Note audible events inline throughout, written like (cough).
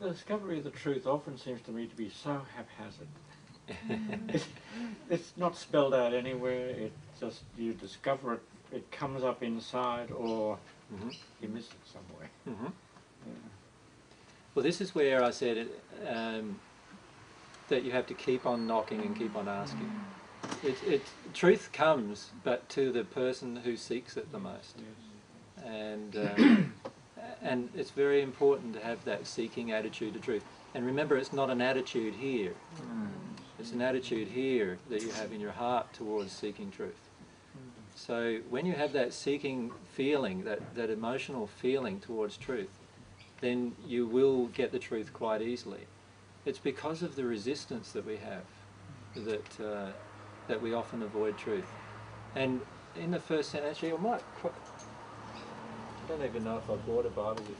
The discovery of the truth often seems to me to be so haphazard. it's, it's not spelled out anywhere. It just you discover it. It comes up inside, or Mhm. you miss it somewhere. Mhm. Yeah. Well, this is where I said it, um, that you have to keep on knocking and keep on asking. It, it, truth comes, but to the person who seeks it the most. Yes. And, um, and it's very important to have that seeking attitude to truth. And remember, it's not an attitude here. It's an attitude here that you have in your heart towards seeking truth. So when you have that seeking feeling, that, that emotional feeling towards truth, then you will get the truth quite easily. It's because of the resistance that we have that, uh, that we often avoid truth. And in the first sentence, actually, I might, don't even know if I brought a Bible with.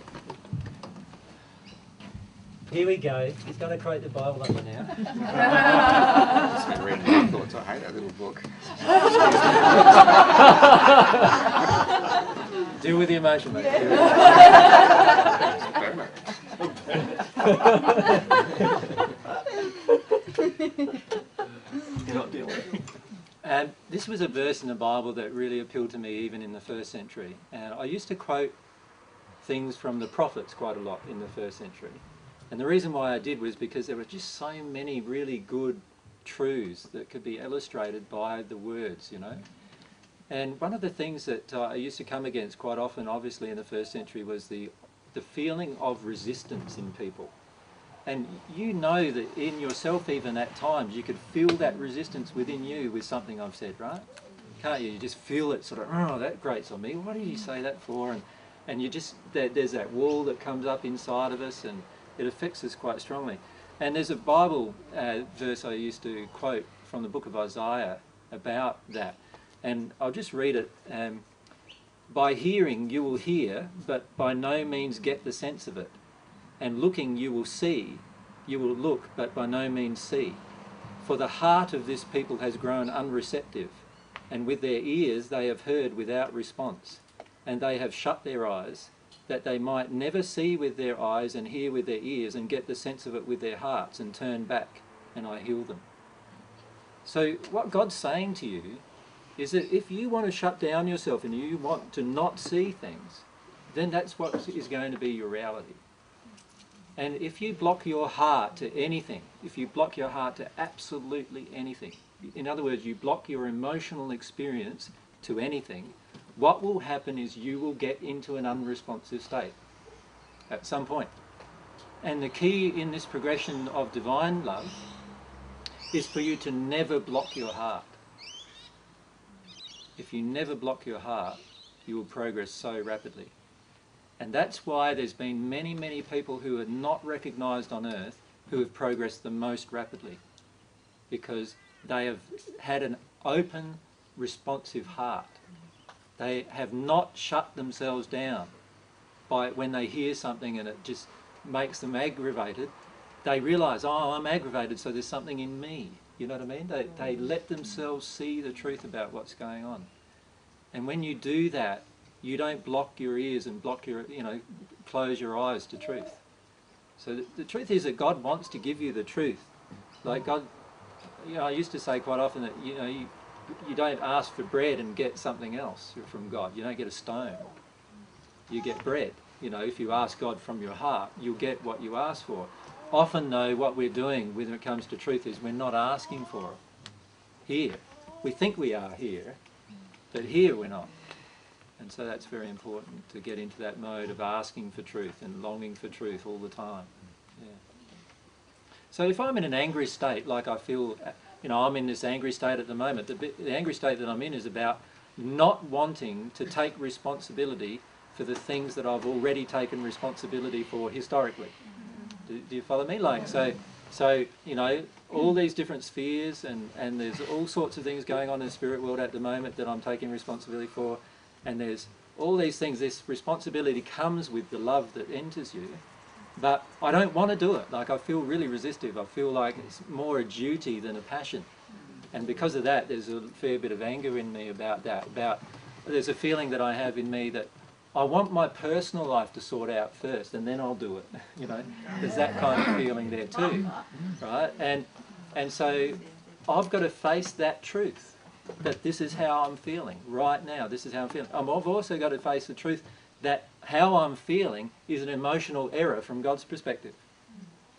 Here we go. He's going to quote the Bible number now. Just been reading my thoughts. I hate that little book. Deal with the emotion, mate. Deal (laughs) (laughs) with It's better. You're not dealing with And this was a verse in the Bible that really appealed to me even in the first century. And I used to quote things from the prophets quite a lot in the first century. And the reason why I did was because there were just so many really good truths that could be illustrated by the words, you know. And one of the things that uh, I used to come against quite often, obviously in the first century, was the the feeling of resistance in people. And you know that in yourself, even at times, you could feel that resistance within you with something I've said, right? Can't you? You just feel it sort of, oh, that grates on me. What did you say that for? And, and you just, there, there's that wall that comes up inside of us and it affects us quite strongly. And there's a Bible uh, verse I used to quote from the book of Isaiah about that. And I'll just read it. Um, by hearing you will hear, but by no means get the sense of it. And looking you will see, you will look, but by no means see. For the heart of this people has grown unreceptive, and with their ears they have heard without response, and they have shut their eyes, that they might never see with their eyes and hear with their ears and get the sense of it with their hearts and turn back, and I heal them. So, what God's saying to you is that if you want to shut down yourself and you want to not see things, then that's what is going to be your reality. And if you block your heart to anything, if you block your heart to absolutely anything, in other words, you block your emotional experience to anything, what will happen is you will get into an unresponsive state at some point. And the key in this progression of divine love is for you to never block your heart if you never block your heart, you will progress so rapidly. And that's why there's been many, many people who are not recognized on earth who have progressed the most rapidly. Because they have had an open, responsive heart. They have not shut themselves down by when they hear something and it just makes them aggravated. They realize, oh, I'm aggravated, so there's something in me. You know what I mean? They, they mm. let themselves see the truth about what's going on. And when you do that, you don't block your ears and block your, you know, close your eyes to truth. So the, the truth is that God wants to give you the truth. Like God, you know, I used to say quite often that, you know, you, you don't ask for bread and get something else from God. You don't get a stone. You get bread. You know, if you ask God from your heart, you'll get what you ask for. Often, though, what we're doing when it comes to truth is we're not asking for it. Here. We think we are here, but here we're not. And so that's very important to get into that mode of asking for truth and longing for truth all the time. Yeah. So if I'm in an angry state, like I feel, you know, I'm in this angry state at the moment, the, bit- the angry state that I'm in is about not wanting to take responsibility for the things that I've already taken responsibility for historically. Do, do you follow me? Like, so, so, you know, all these different spheres and, and there's all sorts of things going on in the spirit world at the moment that I'm taking responsibility for. And there's all these things, this responsibility comes with the love that enters you. But I don't want to do it. Like, I feel really resistive. I feel like it's more a duty than a passion. And because of that, there's a fair bit of anger in me about that. About there's a feeling that I have in me that I want my personal life to sort out first, and then I'll do it. (laughs) You know, there's that kind of feeling there too, right? And and so I've got to face that truth that this is how I'm feeling right now. This is how I'm feeling. Um, I've also got to face the truth that how I'm feeling is an emotional error from God's perspective,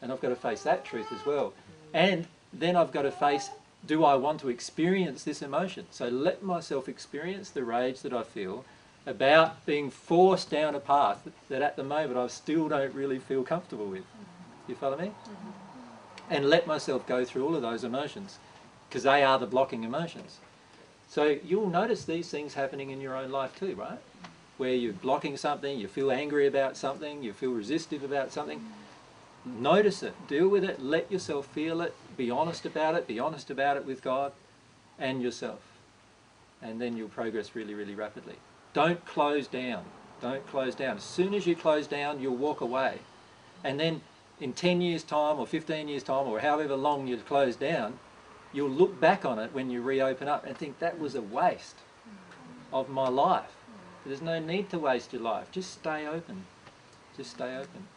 and I've got to face that truth as well. And then I've got to face do I want to experience this emotion? So let myself experience the rage that I feel about being forced down a path that at the moment I still don't really feel comfortable with. You follow me? And let myself go through all of those emotions because they are the blocking emotions. So you'll notice these things happening in your own life too, right? Where you're blocking something, you feel angry about something, you feel resistive about something. Notice it, deal with it, let yourself feel it, be honest about it, be honest about it with God and yourself. And then you'll progress really, really rapidly. Don't close down. Don't close down. As soon as you close down, you'll walk away. And then in 10 years' time or 15 years' time or however long you close down, you'll look back on it when you reopen up and think that was a waste of my life. There's no need to waste your life. Just stay open. Just stay open.